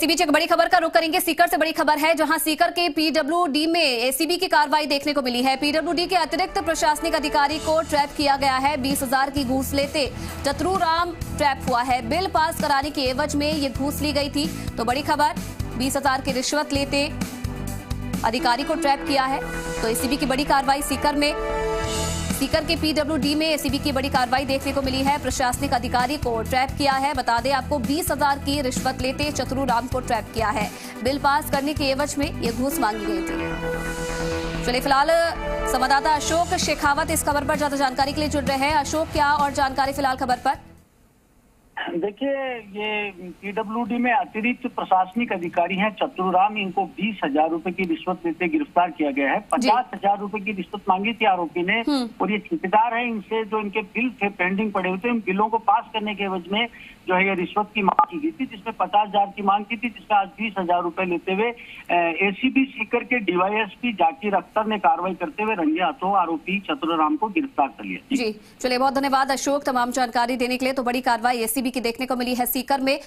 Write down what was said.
इसी बीच एक बड़ी खबर का रुख करेंगे। सीकर से बड़ी खबर है, जहाँ सीकर के पीडब्ल्यूडी में एसीबी की कार्रवाई देखने को मिली है। पीडब्ल्यूडी के अतिरिक्त प्रशासनिक अधिकारी को ट्रैप किया गया है। बीस हज़ार की घूस लेते चतरू राम ट्रैप हुआ है। बिल पास कराने की एवज में ये घूस ली गई थी। तो बड़ी खबर, बीस हज़ार की रिश्वत लेते अधिकारी को ट्रैप किया है। तो एसीबी की बड़ी कार्रवाई सीकर में। सीकर के पीडब्ल्यूडी में एसीबी की बड़ी कार्रवाई देखने को मिली है। प्रशासनिक अधिकारी को ट्रैप किया है। बता दें, आपको बीस हज़ार की रिश्वत लेते चतरू राम को ट्रैप किया है। बिल पास करने के एवज में ये घूस मांगी गई थी। चलिए, फ़िलहाल, संवाददाता अशोक शेखावत इस खबर पर ज़्यादा जानकारी के लिए जुड़ रहे हैं। अशोक, क्या और जानकारी फ़िलहाल खबर पर? देखिए ये पीडब्ल्यूडी में अतिरिक्त प्रशासनिक अधिकारी हैं चतुराम इनको बीस हज़ार रूपए की रिश्वत लेते गिरफ़्तार किया गया है। पचास हज़ार रूपए की रिश्वत मांगी थी आरोपी ने और ये ठेकेदार है इनसे जो इनके बिल थे पेंडिंग पड़े हुए थे इन बिलों को पास करने के एवज में जो है ये रिश्वत की मांग की गई थी जिसमें पचास हज़ार की मांग की थी जिसमें आज बीस हज़ार रूपए लेते हुए एसीबी सीकर के डीवाईएसपी जाकिर अख्तर ने कार्रवाई करते हुए रंगे हाथों आरोपी चतुराम को गिरफ़्तार कर लिया। जी। चलिए बहुत धन्यवाद अशोक तमाम जानकारी देने के लिए। तो बड़ी कार्रवाई एसीबी की देखने को मिली है सीकर में।